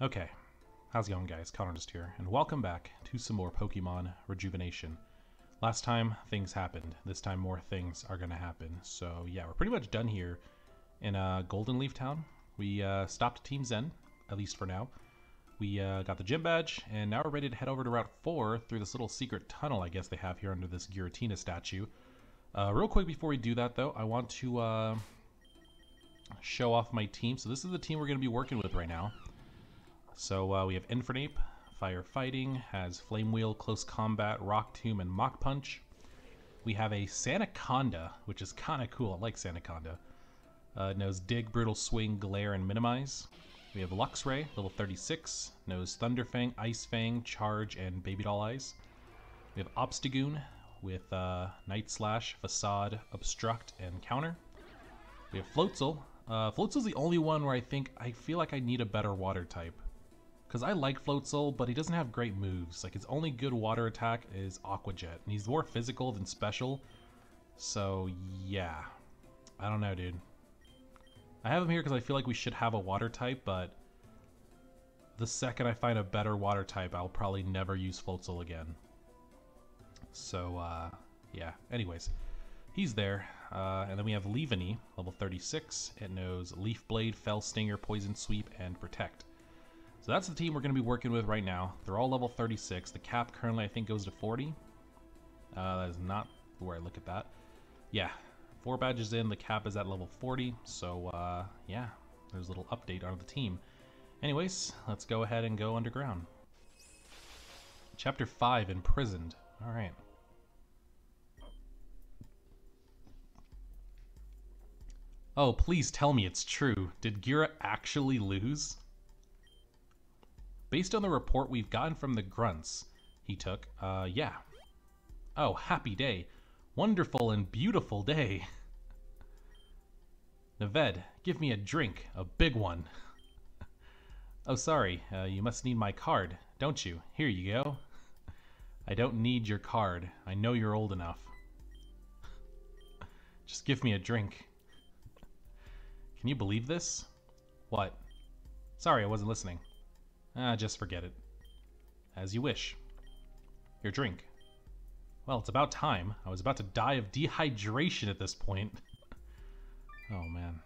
Okay, how's it going guys? Connorist here, and welcome back to some more Pokemon Rejuvenation. Last time, things happened. This time, more things are gonna happen. So yeah, we're pretty much done here in uh, Goldenleaf Town. We uh, stopped Team Xen, at least for now. We uh, got the gym badge, and now we're ready to head over to Route 4 through this little secret tunnel I guess they have here under this Giratina statue. Uh, real quick before we do that though, I want to uh, show off my team. So this is the team we're going to be working with right now. So uh, we have Infernape, Firefighting, has Flame Wheel, Close Combat, Rock Tomb, and Mach Punch. We have a Sandaconda, which is kind of cool. I like Sandaconda. Uh, knows Dig, Brutal Swing, Glare, and Minimize. We have Luxray, level 36, knows Thunderfang, Ice Fang, Charge, and Baby Doll Eyes. We have Obstagoon with uh, Night Slash, Facade, Obstruct, and Counter. We have Floatzel. Uh, Floatzel's the only one where I think I feel like I need a better water type. Because I like Floatzel, but he doesn't have great moves. Like, his only good water attack is Aqua Jet, and he's more physical than special. So, yeah. I don't know, dude. I have him here because I feel like we should have a water type, but the second I find a better water type, I'll probably never use Floatzel again. So, uh, yeah. Anyways, he's there. Uh, and then we have Leavanny, level 36. It knows Leaf Blade, Fell Stinger, Poison Sweep, and Protect. So that's the team we're going to be working with right now. They're all level 36. The cap currently, I think, goes to 40. Uh, that is not where I look at that. Yeah, four badges in. The cap is at level 40. So, uh, yeah, there's a little update on the team. Anyways, let's go ahead and go underground. Chapter 5, Imprisoned. Alright. Oh, please tell me it's true. Did Geara actually lose? Based on the report we've gotten from the grunts he took, uh, yeah. Oh, happy day. Wonderful and beautiful day. Neved, give me a drink, a big one. oh, sorry, uh, you must need my card, don't you? Here you go. I don't need your card. I know you're old enough. Just give me a drink. Can you believe this? What? Sorry, I wasn't listening. Ah, just forget it. As you wish. Your drink. Well, it's about time. I was about to die of dehydration at this point. oh, man.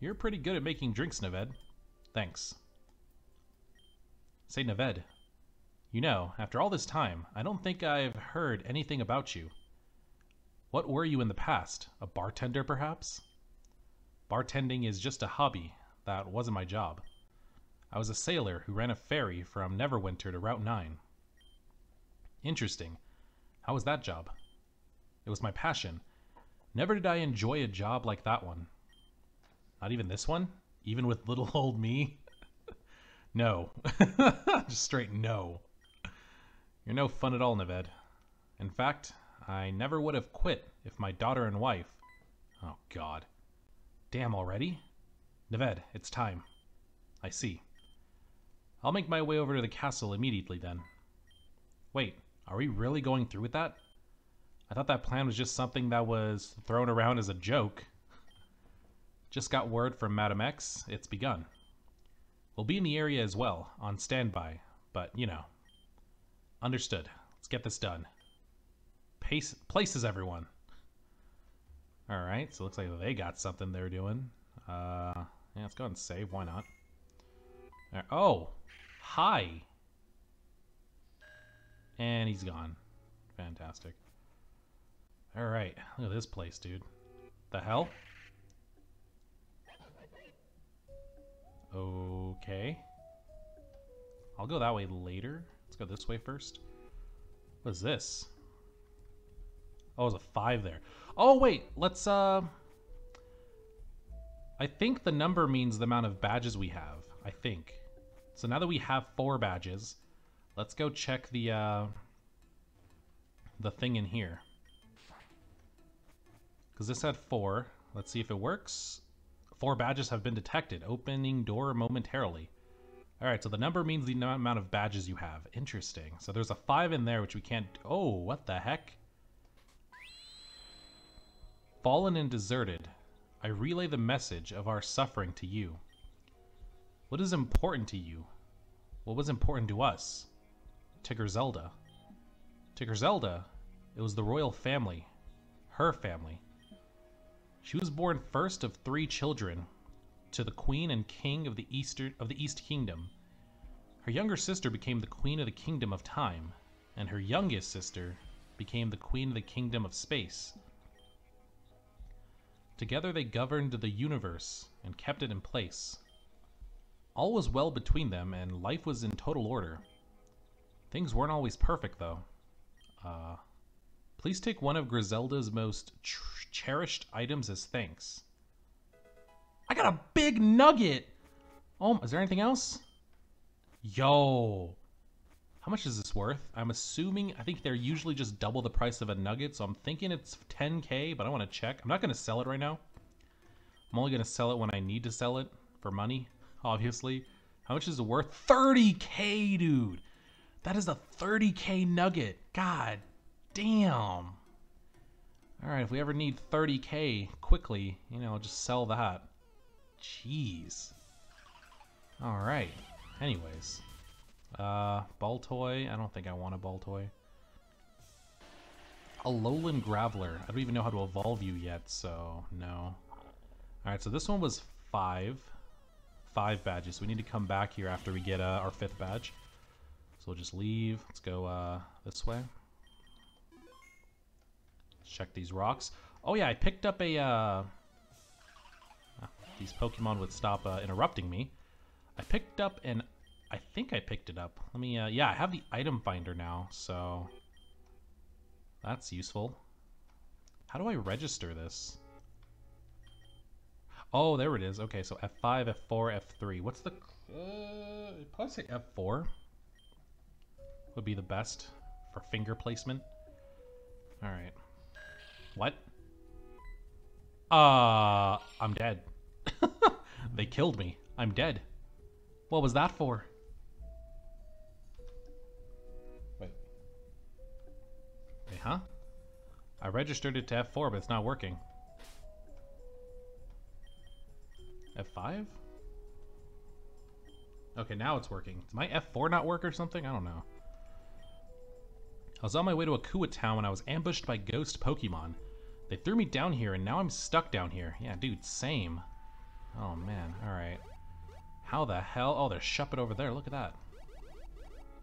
You're pretty good at making drinks, Neved. Thanks. Say, Neved. You know, after all this time, I don't think I've heard anything about you. What were you in the past? A bartender, perhaps? Bartending is just a hobby. That wasn't my job. I was a sailor who ran a ferry from Neverwinter to Route 9. Interesting. How was that job? It was my passion. Never did I enjoy a job like that one. Not even this one? Even with little old me? no. Just straight no. You're no fun at all, Neved. In fact, I never would have quit if my daughter and wife... Oh, God. Damn already? Neved, it's time. I see. I'll make my way over to the castle immediately then. Wait, are we really going through with that? I thought that plan was just something that was thrown around as a joke. Just got word from Madam X, it's begun. We'll be in the area as well, on standby, but you know. Understood. Let's get this done. Pace, places, everyone. Alright, so looks like they got something they're doing. Uh, yeah, let's go ahead and save. Why not? Right. Oh, hi. And he's gone. Fantastic. Alright, look at this place, dude. The hell? Okay. I'll go that way later. Let's go this way first. What is this? Oh, there's a five there. Oh, wait. Let's, uh... I think the number means the amount of badges we have. I think. So now that we have four badges, let's go check the, uh... The thing in here. Because this had four. Let's see if it works. Four badges have been detected. Opening door momentarily. Alright, so the number means the amount of badges you have. Interesting. So there's a five in there, which we can't... Oh, what the heck? Fallen and deserted. I relay the message of our suffering to you. What is important to you? What was important to us? Griselda. Tigger Zelda, it was the royal family. Her family. She was born first of three children to the queen and king of the Eastern of the East Kingdom. Her younger sister became the queen of the kingdom of time, and her youngest sister became the queen of the kingdom of space. Together they governed the universe and kept it in place. All was well between them, and life was in total order. Things weren't always perfect, though. Uh, please take one of Griselda's most ch cherished items as thanks. I got a big nugget! Oh, is there anything else? Yo! How much is this worth? I'm assuming, I think they're usually just double the price of a nugget, so I'm thinking it's 10k, but I want to check. I'm not going to sell it right now. I'm only going to sell it when I need to sell it for money, obviously. How much is it worth? 30k, dude! That is a 30k nugget. God damn. Alright, if we ever need 30k quickly, you know, just sell that. Jeez. Alright. Anyways. Uh, ball toy. I don't think I want a ball toy. A Alolan Graveler. I don't even know how to evolve you yet, so no. Alright, so this one was five. Five badges. So we need to come back here after we get uh, our fifth badge. So we'll just leave. Let's go uh, this way. check these rocks. Oh yeah, I picked up a... Uh... Ah, these Pokemon would stop uh, interrupting me. I picked up an I think I picked it up. Let me, uh, yeah, I have the item finder now, so that's useful. How do I register this? Oh, there it is. Okay, so F5, F4, F3. What's the, uh, I'd probably say F4 would be the best for finger placement. All right. What? Uh, I'm dead. they killed me. I'm dead. What was that for? Wait. Huh? I registered it to F4, but it's not working. F5? Okay, now it's working. Does my F4 not work or something? I don't know. I was on my way to Akuwa Town when I was ambushed by ghost Pokemon. They threw me down here, and now I'm stuck down here. Yeah, dude, same. Oh, man. Alright. How the hell? Oh, there's Shuppet over there. Look at that.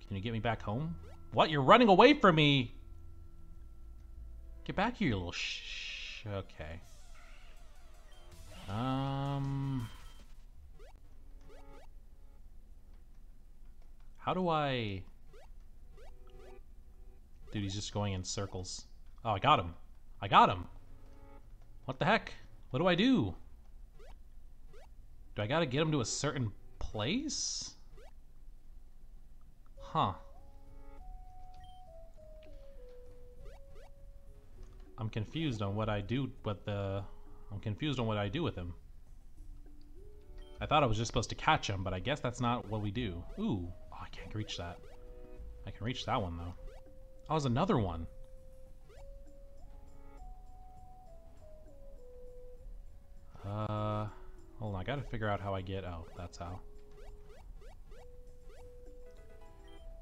Can you get me back home? What? You're running away from me! Get back here, you little sh... Okay. Um... How do I... Dude, he's just going in circles. Oh, I got him. I got him. What the heck? What do I do? Do I gotta get him to a certain place? Huh. I'm confused on what I do, what the... I'm confused on what I do with him. I thought I was just supposed to catch him, but I guess that's not what we do. Ooh. Oh, I can't reach that. I can reach that one, though. Oh, there's another one. Uh, hold on. I gotta figure out how I get... Oh, that's how.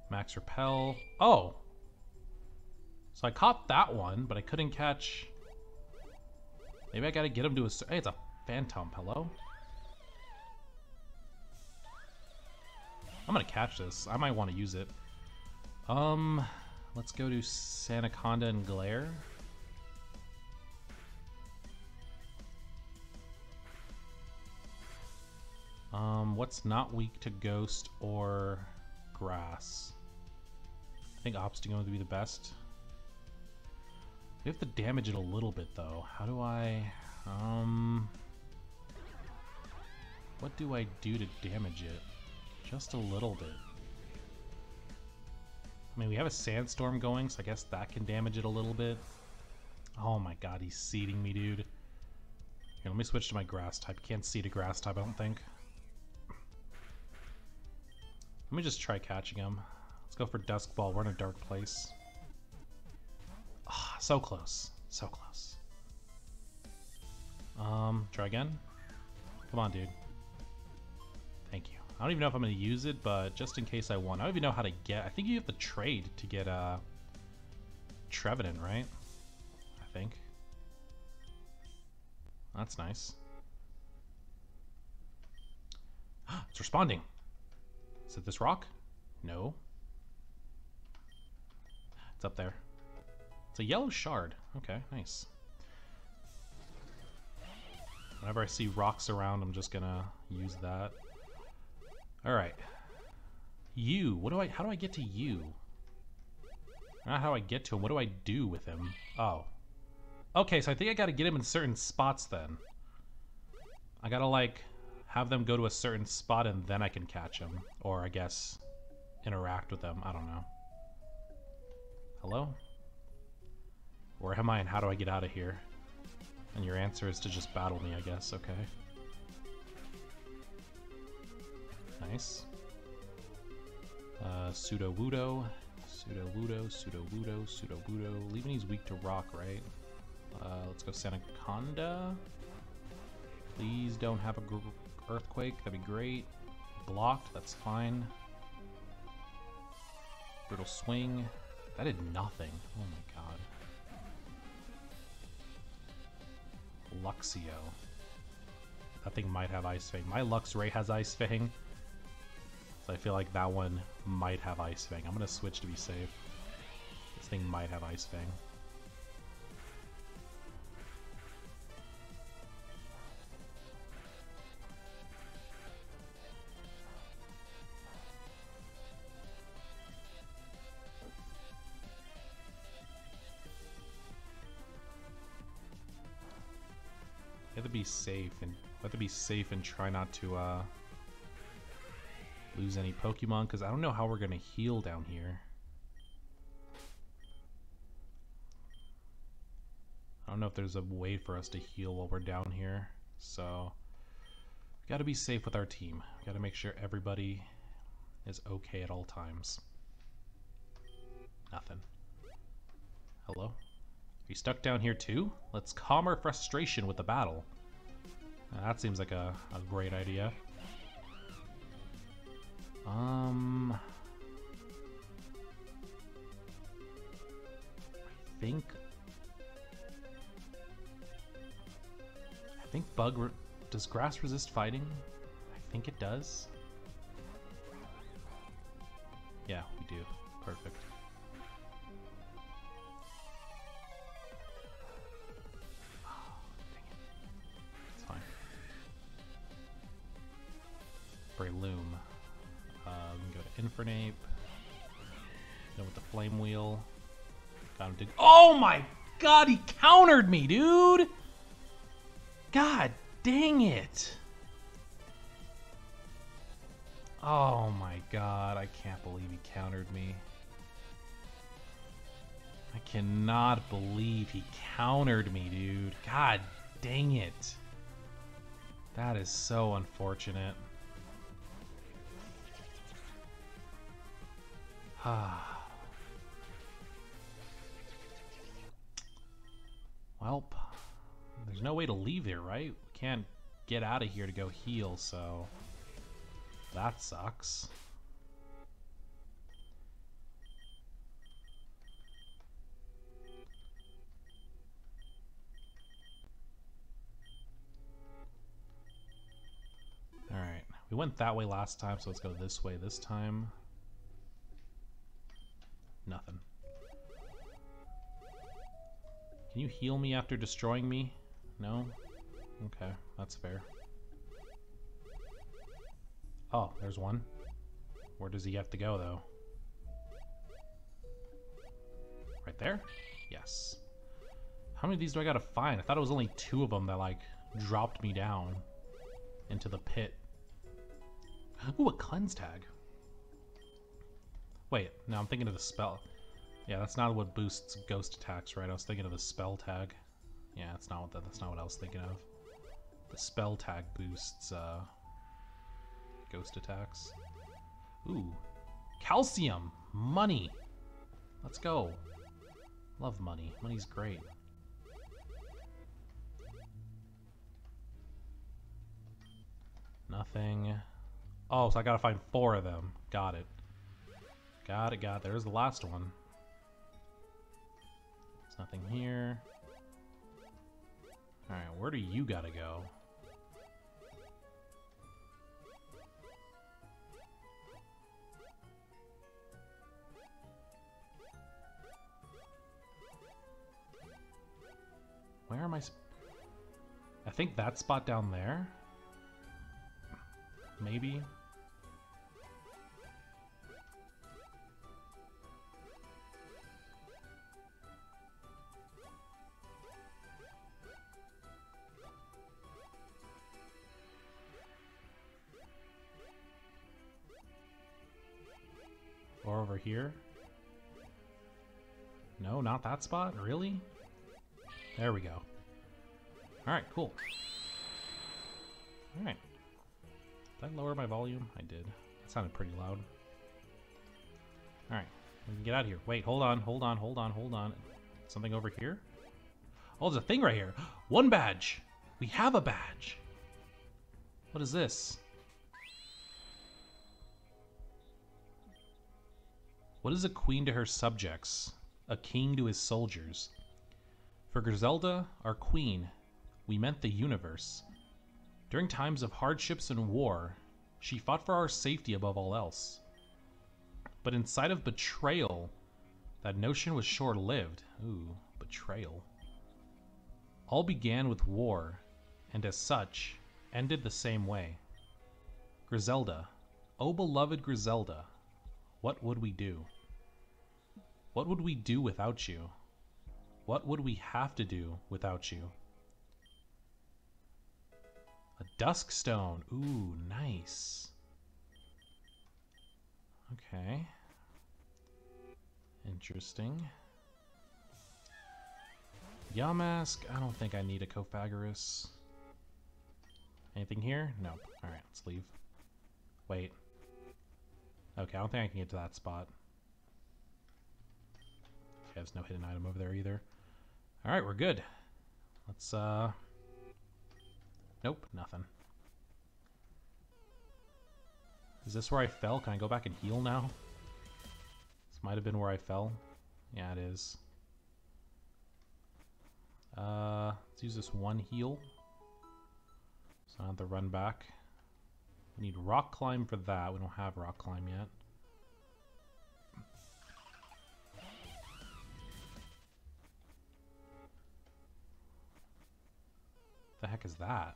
Max Repel. Oh! So I caught that one, but I couldn't catch... Maybe I gotta get him to a... Hey, it's a phantom. Hello? I'm gonna catch this. I might want to use it. Um, let's go to Sandaconda and Glare. Um, what's not weak to Ghost or Grass? I think Obstagoon would be the best. Have to damage it a little bit, though. How do I... Um... What do I do to damage it? Just a little bit. I mean, we have a sandstorm going, so I guess that can damage it a little bit. Oh my god, he's seeding me, dude. Here, let me switch to my grass type. Can't seed a grass type, I don't think. Let me just try catching him. Let's go for Dusk Ball. We're in a dark place. Oh, so close. So close. Um, try again. Come on, dude. Thank you. I don't even know if I'm going to use it, but just in case I want. I don't even know how to get... I think you have to trade to get uh, Trevenant, right? I think. That's nice. it's responding. Is it this rock? No. It's up there. It's a yellow shard. Okay, nice. Whenever I see rocks around, I'm just gonna use that. Alright. You. What do I, how do I get to you? Not how I get to him. What do I do with him? Oh. Okay, so I think I gotta get him in certain spots then. I gotta, like, have them go to a certain spot and then I can catch him. Or, I guess, interact with them. I don't know. Hello? Where am I and how do I get out of here? And your answer is to just battle me, I guess. Okay. Nice. Uh, Sudowoodo. Pseudo Wudo, Pseudo Wudo, Sudowoodo. Leavanny's weak to rock, right? Uh, let's go Sandaconda. Please don't have a earthquake. That'd be great. Blocked. That's fine. Brutal swing. That did nothing. Oh my god. Luxio. That thing might have Ice Fang. My Luxray has Ice Fang. So I feel like that one might have Ice Fang. I'm gonna switch to be safe. This thing might have Ice Fang. Safe and have to be safe and try not to uh, lose any Pokemon because I don't know how we're gonna heal down here. I don't know if there's a way for us to heal while we're down here, so we gotta be safe with our team. We gotta make sure everybody is okay at all times. Nothing. Hello? Are you stuck down here too? Let's calm our frustration with the battle. That seems like a, a great idea. Um... I think... I think bug... does grass resist fighting? I think it does. Yeah, we do. Perfect. Infernape. Go with the Flame Wheel. Got him to. Oh my god, he countered me, dude! God dang it! Oh my god, I can't believe he countered me. I cannot believe he countered me, dude. God dang it. That is so unfortunate. well, there's no way to leave here, right? We can't get out of here to go heal, so that sucks. Alright, we went that way last time, so let's go this way this time. Nothing. Can you heal me after destroying me? No? Okay, that's fair. Oh, there's one. Where does he have to go, though? Right there? Yes. How many of these do I gotta find? I thought it was only two of them that, like, dropped me down into the pit. Ooh, a cleanse tag. Wait, no, I'm thinking of the spell. Yeah, that's not what boosts ghost attacks, right? I was thinking of the spell tag. Yeah, that's not what that, that's not what I was thinking of. The spell tag boosts uh, ghost attacks. Ooh, calcium, money. Let's go. Love money. Money's great. Nothing. Oh, so I gotta find four of them. Got it. Got it, got it. There's the last one. There's nothing here. Alright, where do you gotta go? Where am I? I think that spot down there? Maybe? Here? No, not that spot? Really? There we go. Alright, cool. Alright. Did I lower my volume? I did. That sounded pretty loud. Alright, we can get out of here. Wait, hold on, hold on, hold on, hold on. Something over here? Oh, there's a thing right here. One badge! We have a badge! What is this? What is a queen to her subjects? A king to his soldiers? For Griselda, our queen, we meant the universe. During times of hardships and war, she fought for our safety above all else. But in sight of betrayal, that notion was short lived. Ooh, betrayal. All began with war, and as such, ended the same way. Griselda, oh beloved Griselda, what would we do? What would we do without you? What would we have to do without you? A dusk stone. Ooh, nice. Okay. Interesting. Yamask, I don't think I need a Cofagrigus. Anything here? Nope. Alright, let's leave. Wait. Okay, I don't think I can get to that spot. There's no hidden item over there either. Alright, we're good. Let's, uh... Nope, nothing. Is this where I fell? Can I go back and heal now? This might have been where I fell. Yeah, it is. Uh, let's use this one heal. So I have to run back. We need rock climb for that. We don't have rock climb yet. Heck is that?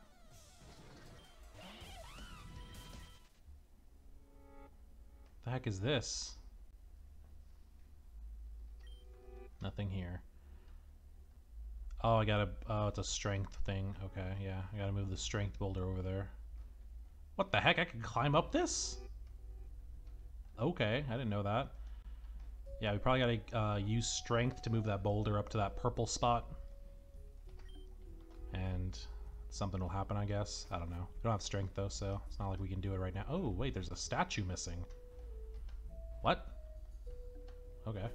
The heck is this? Nothing here. Oh, I gotta, oh, it's a strength thing. Okay, yeah, I gotta move the strength boulder over there. What the heck, I can climb up this? Okay, I didn't know that. Yeah, we probably gotta uh, use strength to move that boulder up to that purple spot. And something will happen, I guess. I don't know. We don't have strength, though, so it's not like we can do it right now. Oh, wait, there's a statue missing. What? Okay.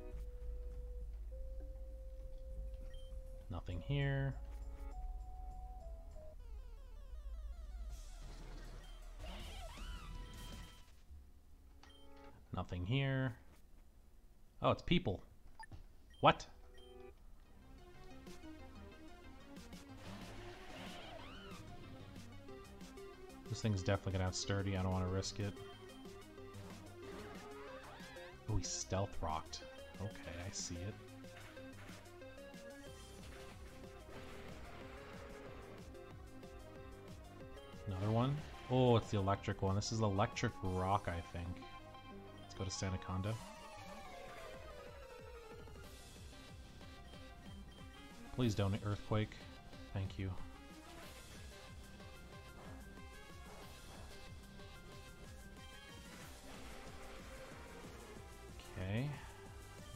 Nothing here. Nothing here. Oh, it's people. What? This thing's definitely gonna have sturdy. I don't want to risk it. Oh, he stealth rocked. Okay, I see it. Another one? Oh, it's the electric one. This is electric rock, I think. Let's go to Sandaconda. Please don't earthquake. Thank you.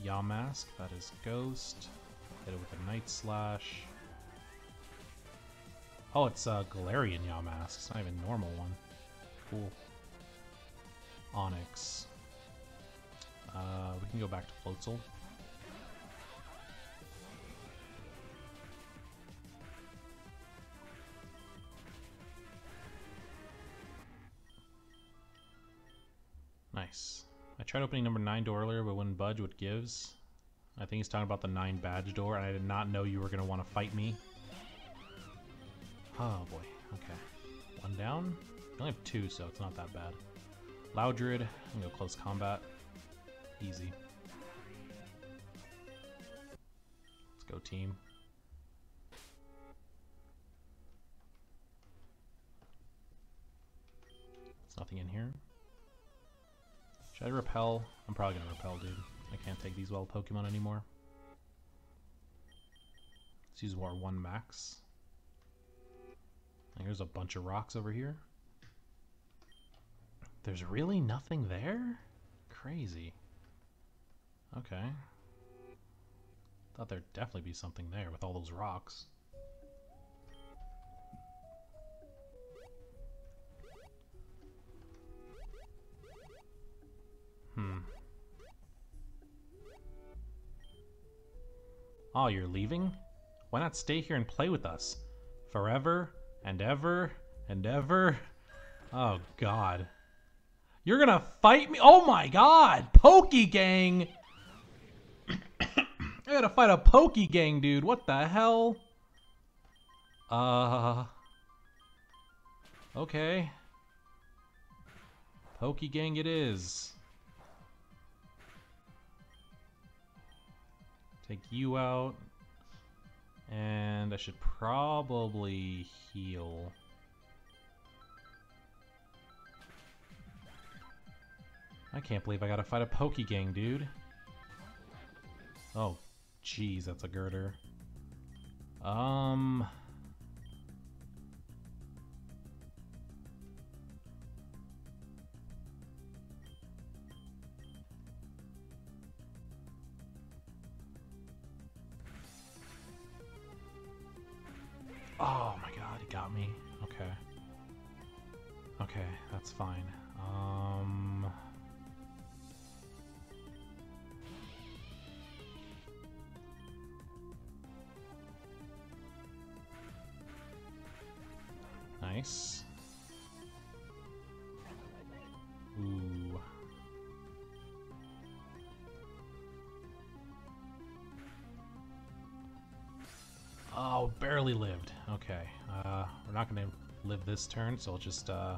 Yamask, that is Ghost. Hit it with a Night Slash. Oh, it's a Galarian Yamask. It's not even normal one. Cool. Onix. Uh, we can go back to Floatzel. I tried opening number 9 door earlier, but wouldn't budge what gives. I think he's talking about the 9 badge door, and I did not know you were going to want to fight me. Oh boy, okay. One down. I only have two, so it's not that bad. Loudred, I'm gonna go close combat. Easy. Let's go team. There's nothing in here. Should I repel? I'm probably gonna repel, dude. I can't take these wild Pokemon anymore. Let's use our one max. And here's a bunch of rocks over here. There's really nothing there? Crazy. Okay. Thought there'd definitely be something there with all those rocks. Hmm. Oh, you're leaving? Why not stay here and play with us? Forever and ever and ever? Oh, God. You're gonna fight me? Oh my god! Pokey Gang! I gotta fight a Pokey Gang, dude. What the hell? Uh... Okay. Pokey Gang it is. Take you out. And I should probably heal. I can't believe I gotta fight a Poke Gang, dude. Oh, jeez, that's a girder. Um... Oh my god, he got me. Okay. Okay, that's fine. Um... Nice. Ooh. Oh, barely lived. Okay. Uh, we're not to live this turn, so I'll just, uh...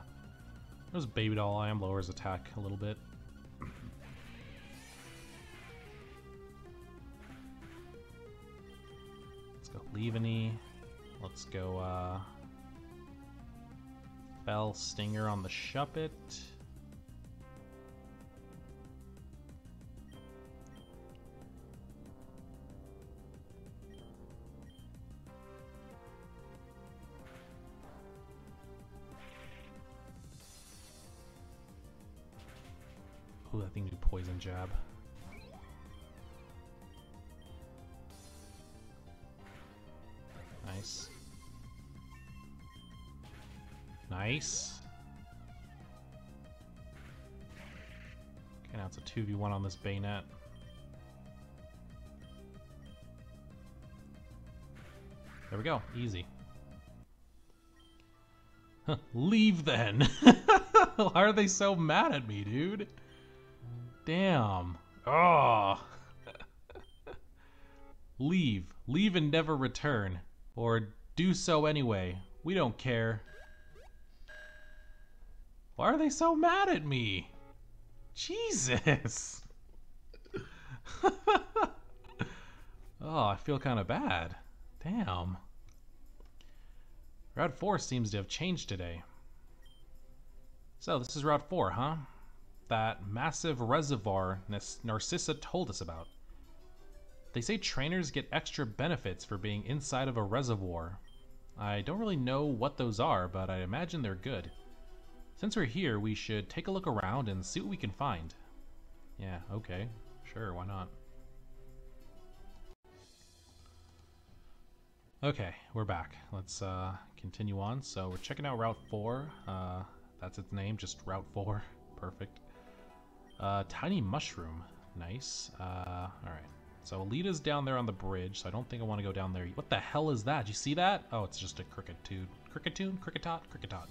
There's Baby Doll I am lowers attack a little bit. Let's go Leavanny. Let's go, uh... Fell Stinger on the Shuppet. Jab. Nice. Nice. Okay, now it's a 2v1 on this Banette. There we go. Easy. Leave then. Why are they so mad at me, dude? Damn. Oh. Leave. Leave and never return. Or do so anyway. We don't care. Why are they so mad at me? Jesus. oh, I feel kind of bad. Damn. Route 4 seems to have changed today. So, this is Route 4, huh? That massive reservoir Narcissa told us about. They say trainers get extra benefits for being inside of a reservoir. I don't really know what those are, but I imagine they're good. Since we're here, we should take a look around and see what we can find. Yeah, okay. Sure, why not? Okay, we're back. Let's uh, continue on. So we're checking out Route 4. Uh, that's its name, just Route 4. Perfect. Uh, tiny Mushroom. Nice. Uh, Alright. So Aelita's down there on the bridge, so I don't think I want to go down there. What the hell is that? Did you see that? Oh, it's just a Kricketune. Kricketune? Kricketot? Kricketot.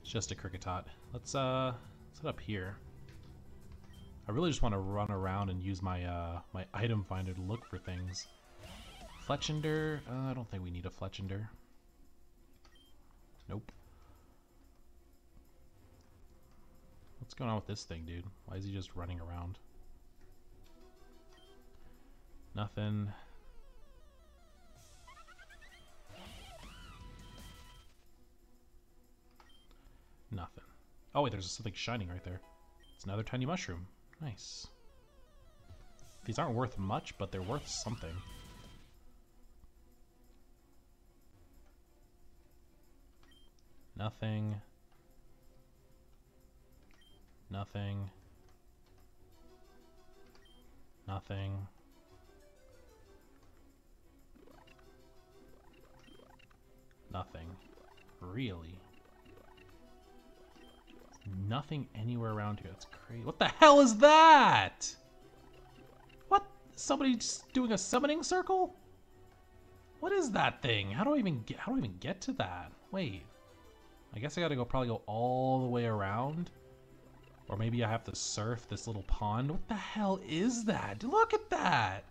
It's just a Kricketot. Let's uh head up here. I really just want to run around and use my uh my item finder to look for things. Fletchinder? uh, I don't think we need a Fletchinder. Nope. What's going on with this thing, dude? Why is he just running around? Nothing. Nothing. Oh wait, there's something shining right there. It's another tiny mushroom. Nice. These aren't worth much, but they're worth something. Nothing. Nothing. Nothing. Nothing. Really? Nothing anywhere around here. That's crazy. What the hell is that? What? Somebody just doing a summoning circle? What is that thing? How do I even get? How do I even get to that? Wait. I guess I gotta go probably go all the way around. Or maybe I have to surf this little pond. What the hell is that? Look at that!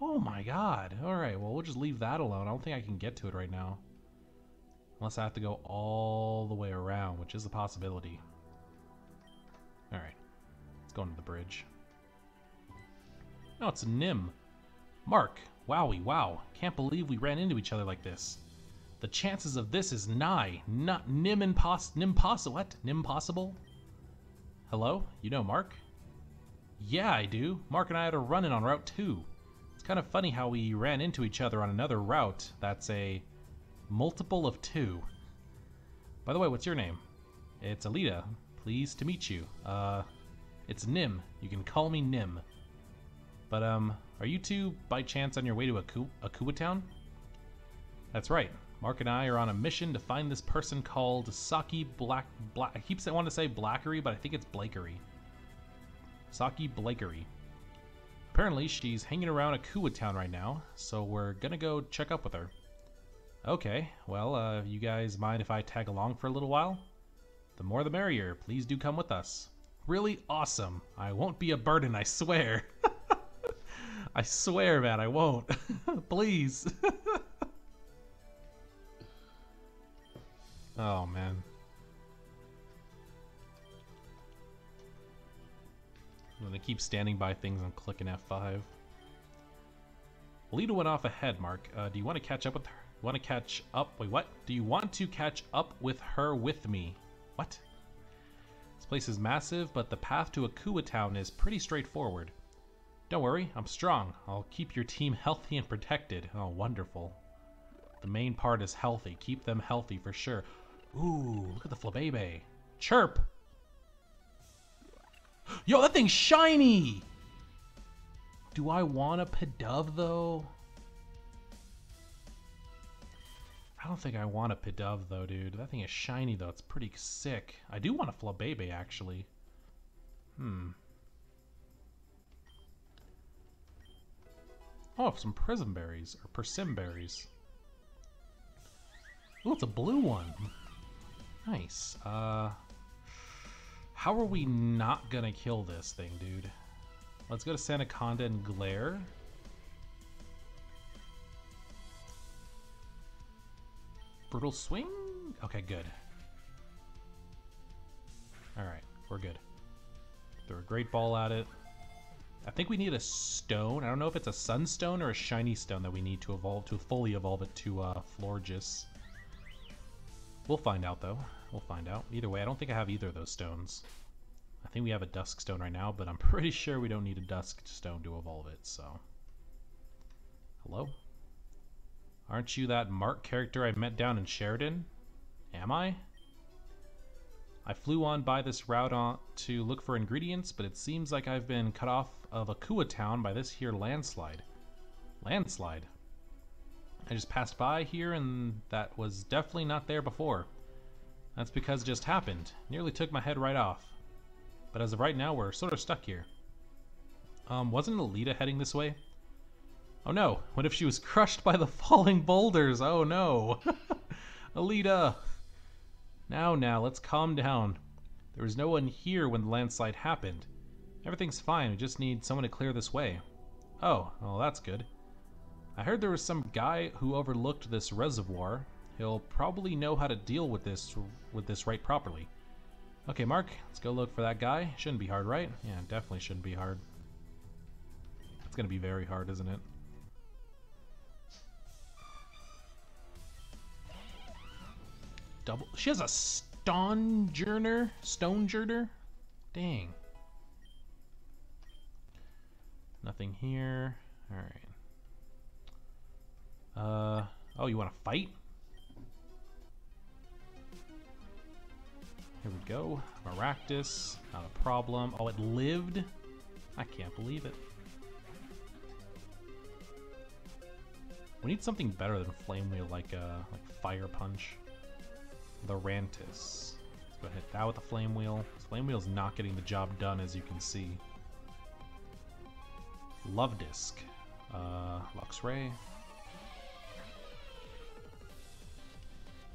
Oh my god. Alright, well we'll just leave that alone. I don't think I can get to it right now. Unless I have to go all the way around, which is a possibility. Alright. Let's go into the bridge. No, it's a Nim. Mark, wowie, wow. Can't believe we ran into each other like this. The chances of this is nigh, not nim impos nim. What? Nim possible? Hello? You know Mark? Yeah, I do. Mark and I had a run-in on Route 2. It's kind of funny how we ran into each other on another route that's a multiple of two. By the way, what's your name? It's Aelita. Pleased to meet you. Uh, it's Nim. You can call me Nim. But, um, are you two, by chance, on your way to Aku Akuwa Town? That's right. Mark and I are on a mission to find this person called Saki Black. Black I keep saying, I want to say Blackery, but I think it's Blakery. Saki Blakery. Apparently, she's hanging around Akuwa Town right now, so we're gonna go check up with her. Okay, well, uh, you guys mind if I tag along for a little while? The more the merrier. Please do come with us. Really awesome. I won't be a burden, I swear. I swear, man, I won't. Please. oh, man. I'm gonna keep standing by things and clicking F5. Aelita went off ahead, Mark. Uh, do you want to catch up with her? Want to catch up? Wait, what? Do you want to catch up with her with me? What? This place is massive, but the path to Akuwa Town is pretty straightforward. Don't worry, I'm strong. I'll keep your team healthy and protected. Oh, wonderful. The main part is healthy. Keep them healthy for sure. Ooh, look at the Flabebe. Chirp! Yo, that thing's shiny! Do I want a Pidove, though? I don't think I want a Pidove, though, dude. That thing is shiny, though. It's pretty sick. I do want a Flabebe, actually. Hmm. Oh, some prism berries, or persim berries. Oh, it's a blue one. Nice. Uh, how are we not gonna kill this thing, dude? Let's go to Sandaconda and Glare. Brutal swing? Okay, good. Alright, we're good. Throw a great ball at it. I think we need a stone. I don't know if it's a sunstone or a shiny stone that we need to evolve to fully evolve it to uh, Florges. We'll find out though. We'll find out. Either way, I don't think I have either of those stones. I think we have a dusk stone right now, but I'm pretty sure we don't need a dusk stone to evolve it, so. Hello? Aren't you that Mark character I met down in Sheridan? Am I? I flew on by this route on to look for ingredients, but it seems like I've been cut off of Akuwa Town by this here landslide. Landslide? I just passed by here and that was definitely not there before. That's because it just happened. Nearly took my head right off. But as of right now, we're sort of stuck here. Um, wasn't Aelita heading this way? Oh no, what if she was crushed by the falling boulders? Oh no. Aelita. Now, now, let's calm down. There was no one here when the landslide happened. Everything's fine, we just need someone to clear this way. Oh, well that's good. I heard there was some guy who overlooked this reservoir. He'll probably know how to deal with this with this right properly. Okay, Mark, let's go look for that guy. Shouldn't be hard, right? Yeah, definitely shouldn't be hard. It's gonna be very hard, isn't it? Double. She has a Stonjourner? Stonejourner? Dang. Nothing here. Alright. Uh, oh, you want to fight? Here we go. Maractus, not a problem. Oh, it lived? I can't believe it. We need something better than Flame Wheel, like uh, like Fire Punch. Lurantis. Let's go hit that with the Flame Wheel. Flame Wheel's not getting the job done, as you can see. Luvdisc. Uh, Luxray.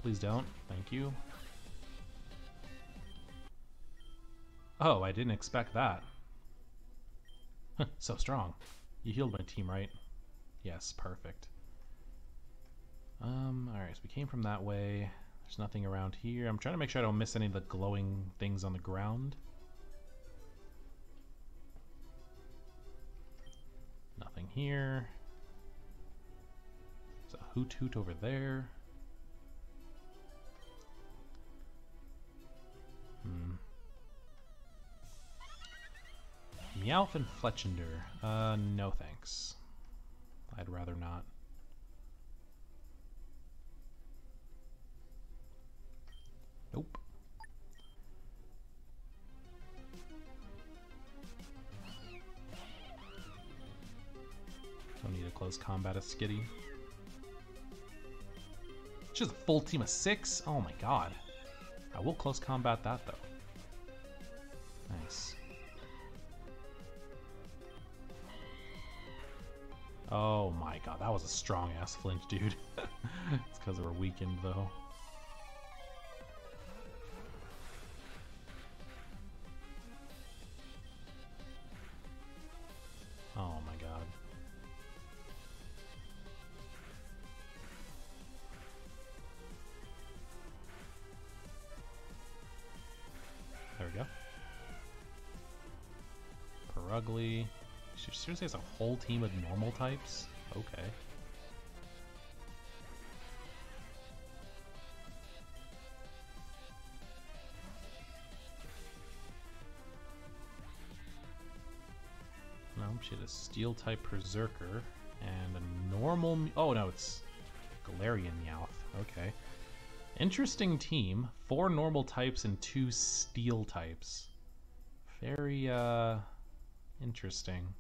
Please don't. Thank you. Oh, I didn't expect that. so strong. You healed my team, right? Yes, perfect. Um, alright, so we came from that way. There's nothing around here. I'm trying to make sure I don't miss any of the glowing things on the ground. Nothing here. There's a Hoothoot over there. Meowth and Fletchinder. Uh, no thanks. I'd rather not. Nope. Don't need a close combat a Skitty. Just a full team of six? Oh my god. I will close combat that though. Nice. Oh my god, that was a strong ass flinch, dude. it's because we're weakened though. Seriously has a whole team of normal types? Okay. No, she had a steel type Perrserker and a normal. Oh no, it's Galarian Meowth. Okay. Interesting team. Four normal types and two steel types. Very, uh, Interesting.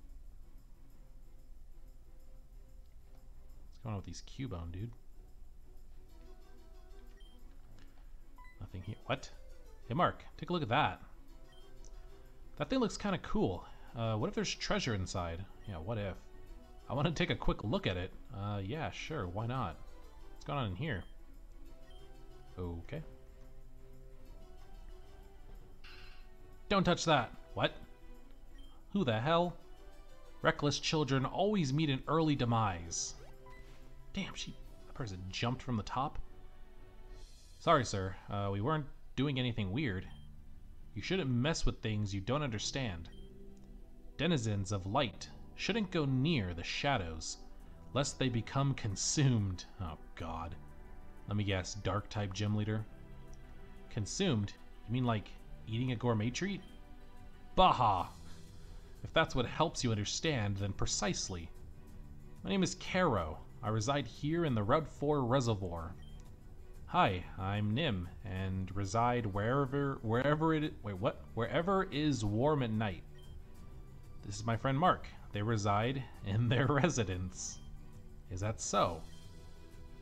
Going on with these Cubone, dude? Nothing here. What? Hey, Mark, take a look at that. That thing looks kind of cool. Uh, what if there's treasure inside? Yeah, what if? I want to take a quick look at it. Uh, yeah, sure, why not? What's going on in here? Okay. Don't touch that. What? Who the hell? Reckless children always meet an early demise. Damn, she that person jumped from the top. Sorry, sir. Uh, we weren't doing anything weird. You shouldn't mess with things you don't understand. Denizens of light shouldn't go near the shadows, lest they become consumed. Oh, God. Let me guess, dark type gym leader? Consumed? You mean like eating a gourmet treat? Baha! If that's what helps you understand, then precisely. My name is Caro. I reside here in the Route 4 Reservoir. Hi, I'm Nim, and reside wherever wherever it wait what wherever is warm at night. This is my friend Mark. They reside in their residence. Is that so?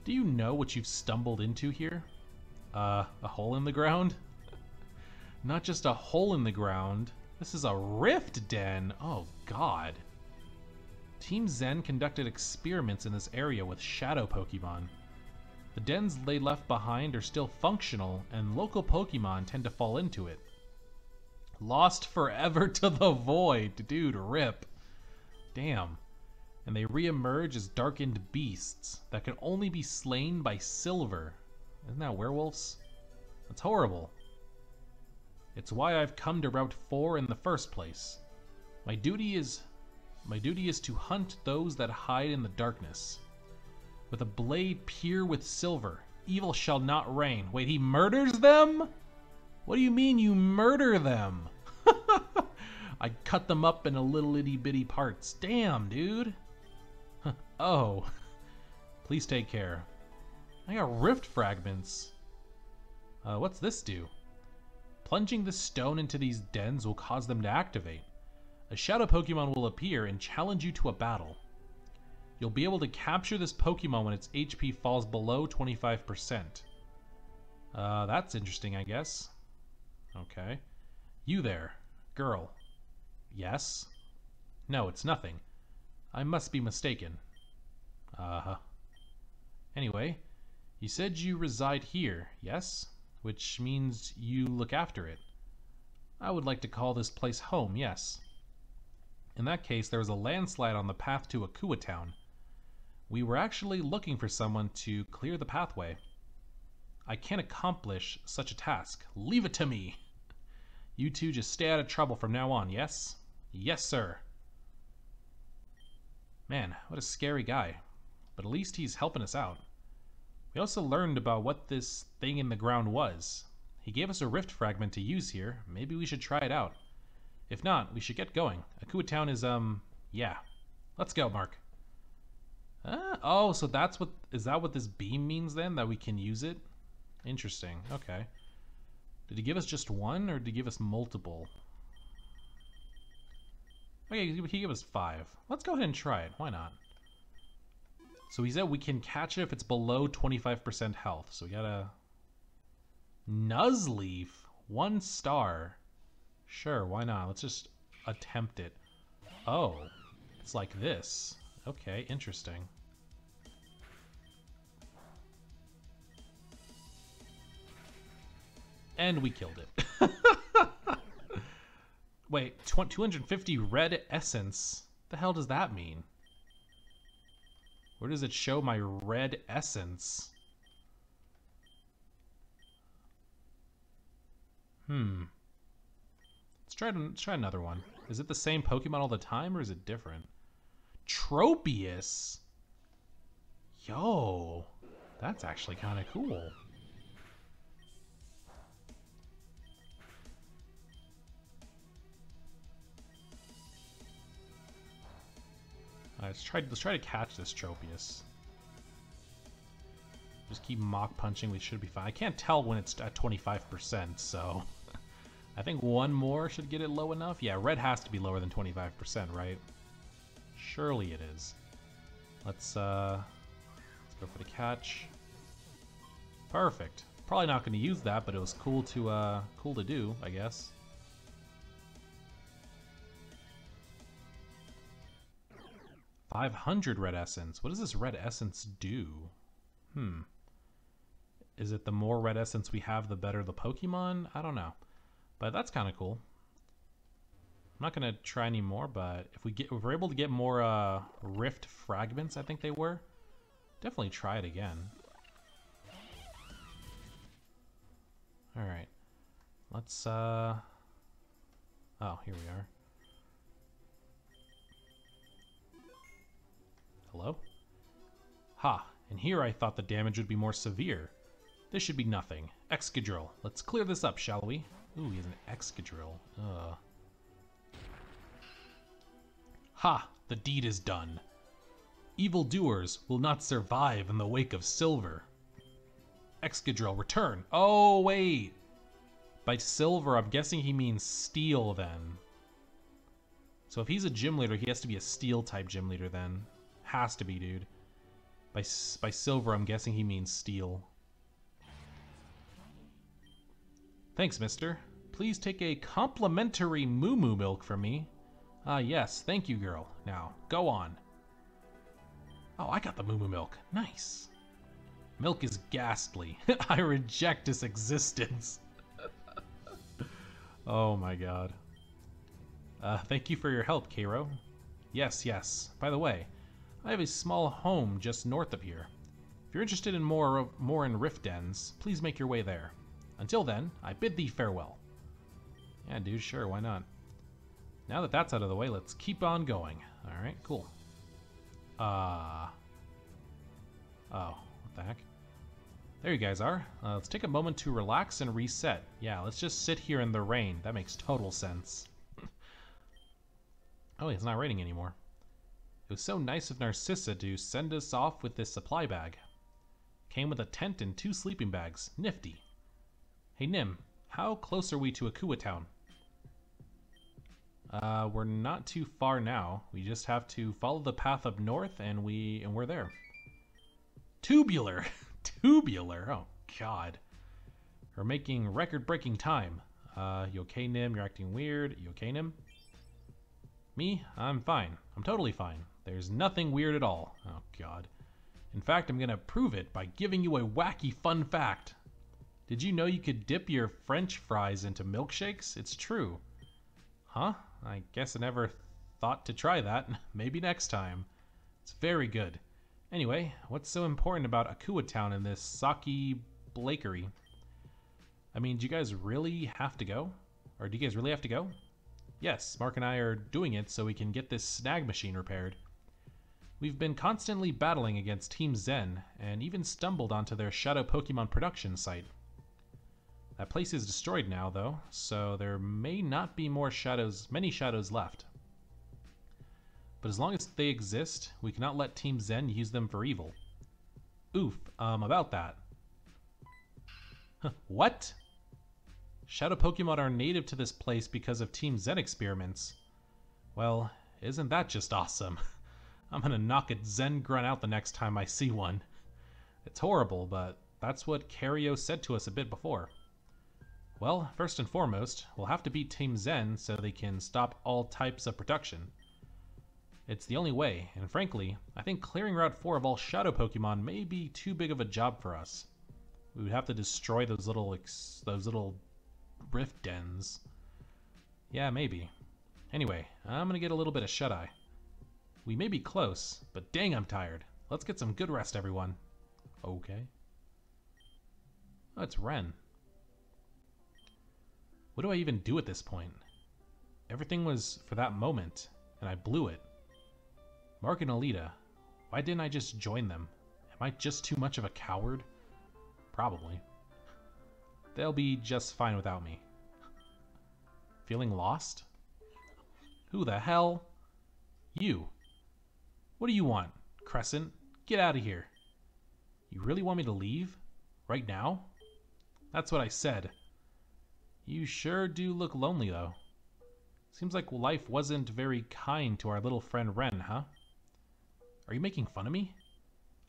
Do you know what you've stumbled into here? Uh, a hole in the ground? Not just a hole in the ground, this is a rift den. Oh, God. Team Xen conducted experiments in this area with shadow Pokemon. The dens they left behind are still functional, and local Pokemon tend to fall into it. Lost forever to the void. Dude, rip. Damn. And they reemerge as darkened beasts that can only be slain by silver. Isn't that werewolves? That's horrible. It's why I've come to Route 4 in the first place. My duty is my duty is to hunt those that hide in the darkness. With a blade pure with silver, evil shall not reign. Wait, he murders them? What do you mean you murder them? I cut them up into little itty bitty parts. Damn, dude. oh. Please take care. I got rift fragments. Uh, what's this do? Plunging the stone into these dens will cause them to activate. A shadow Pokemon will appear and challenge you to a battle. You'll be able to capture this Pokemon when its HP falls below 25%. Uh, that's interesting, I guess. Okay. You there, girl. Yes? No, it's nothing. I must be mistaken. Uh-huh. Anyway, you said you reside here, yes? Which means you look after it. I would like to call this place home, yes. In that case, there was a landslide on the path to Akuwa Town. We were actually looking for someone to clear the pathway. I can't accomplish such a task. Leave it to me! You two just stay out of trouble from now on, yes? Yes, sir. Man, what a scary guy. But at least he's helping us out. We also learned about what this thing in the ground was. He gave us a rift fragment to use here. Maybe we should try it out. If not, we should get going. Akuwa Town is, um, yeah. Let's go, Mark. Uh, oh, so that's what, is that what this beam means then? That we can use it? Interesting, okay. Did he give us just one, or did he give us multiple? Okay, he gave us five. Let's go ahead and try it, why not? So he said we can catch it if it's below 25% health. So we gotta... Nuzleaf, one star. Sure, why not? Let's just attempt it. Oh, it's like this. Okay, interesting. And we killed it. Wait, 250 red essence? The hell does that mean? Where does it show my red essence? Hmm. Let's try, let's try another one. Is it the same Pokemon all the time, or is it different? Tropius? Yo, that's actually kind of cool. let's try let's try to catch this Tropius. Just keep Mach Punching, we should be fine. I can't tell when it's at 25%, so I think one more should get it low enough. Yeah, red has to be lower than 25%, right? Surely it is. Let's, uh, let's go for the catch. Perfect. Probably not going to use that, but it was cool to, uh, cool to do, I guess. Five hundred red essence. What does this red essence do? Hmm. Is it the more red essence we have, the better the Pokemon? I don't know. But that's kind of cool. I'm not gonna try any more, but if we get if we're able to get more uh, rift fragments, I think they were, definitely try it again. All right, let's. uh... Oh, here we are. Hello? Ha, and here I thought the damage would be more severe. This should be nothing. Excadrill. Let's clear this up, shall we? Ooh, he has an Excadrill. Ugh. Ha! The deed is done. Evil doers will not survive in the wake of silver. Excadrill, return. Oh, wait. By silver, I'm guessing he means steel then. So if he's a gym leader, he has to be a steel type gym leader then. Has to be, dude. By, by silver, I'm guessing he means steel. Thanks, mister. Please take a complimentary moo moo milk from me. Ah, uh, yes, thank you, girl. Now, go on. Oh, I got the moo moo milk. Nice. Milk is ghastly. I reject its existence. oh my god. Uh, thank you for your help, Cairo. Yes, yes. By the way, I have a small home just north of here. If you're interested in more of more in Rift Dens, please make your way there. Until then, I bid thee farewell. Yeah, dude, sure, why not? Now that that's out of the way, let's keep on going. Alright, cool. Uh... Oh, what the heck? There you guys are. Uh, let's take a moment to relax and reset. Yeah, let's just sit here in the rain. That makes total sense. oh, it's not raining anymore. It was so nice of Narcissa to send us off with this supply bag. Came with a tent and two sleeping bags. Nifty. Hey, Nim, how close are we to Akuwa Town? Uh, we're not too far now. We just have to follow the path up north, and we and we're there. Tubular, tubular. Oh God, we're making record-breaking time. Uh, you okay, Nim? You're acting weird. You okay, Nim? Me? I'm fine. I'm totally fine. There's nothing weird at all. Oh God. In fact, I'm gonna prove it by giving you a wacky fun fact. Did you know you could dip your French fries into milkshakes? It's true. Huh? I guess I never thought to try that. Maybe next time. It's very good. Anyway, what's so important about Akuwa Town in this Saki Blakery? I mean, do you guys really have to go? Or do you guys really have to go? Yes, Mark and I are doing it so we can get this snag machine repaired. We've been constantly battling against Team Xen, and even stumbled onto their Shadow Pokemon production site. That place is destroyed now, though, so there may not be more shadows, many shadows left. But as long as they exist, we cannot let Team Xen use them for evil. Oof, um, about that. what? Shadow Pokemon are native to this place because of Team Xen experiments. Well, isn't that just awesome? I'm gonna knock a Xen grunt out the next time I see one. It's horrible, but that's what Cairo said to us a bit before. Well, first and foremost, we'll have to beat Team Xen so they can stop all types of production. It's the only way, and frankly, I think clearing Route 4 of all Shadow Pokemon may be too big of a job for us. We would have to destroy those little those little rift dens. Yeah, maybe. Anyway, I'm gonna get a little bit of shut-eye. We may be close, but dang I'm tired. Let's get some good rest, everyone. Okay. Oh, it's Ren. What do I even do at this point? Everything was for that moment, and I blew it. Mark and Aelita, why didn't I just join them? Am I just too much of a coward? Probably. They'll be just fine without me. Feeling lost? Who the hell? You. What do you want, Crescent? Get out of here. You really want me to leave? Right now? That's what I said. You sure do look lonely, though. Seems like life wasn't very kind to our little friend Ren, huh? Are you making fun of me?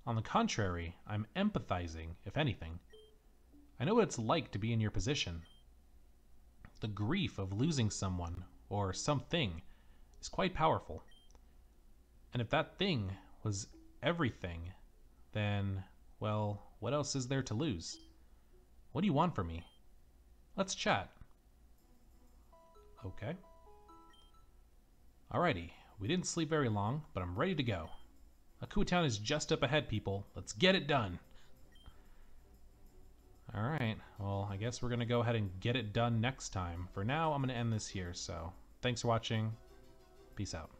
On the contrary, I'm empathizing, if anything. I know what it's like to be in your position. The grief of losing someone, or something, is quite powerful. And if that thing was everything, then, well, what else is there to lose? What do you want from me? Let's chat. Okay. Alrighty, we didn't sleep very long, but I'm ready to go. Akuwa Town is just up ahead, people. Let's get it done. Alright, well, I guess we're going to go ahead and get it done next time. For now, I'm going to end this here, so thanks for watching. Peace out.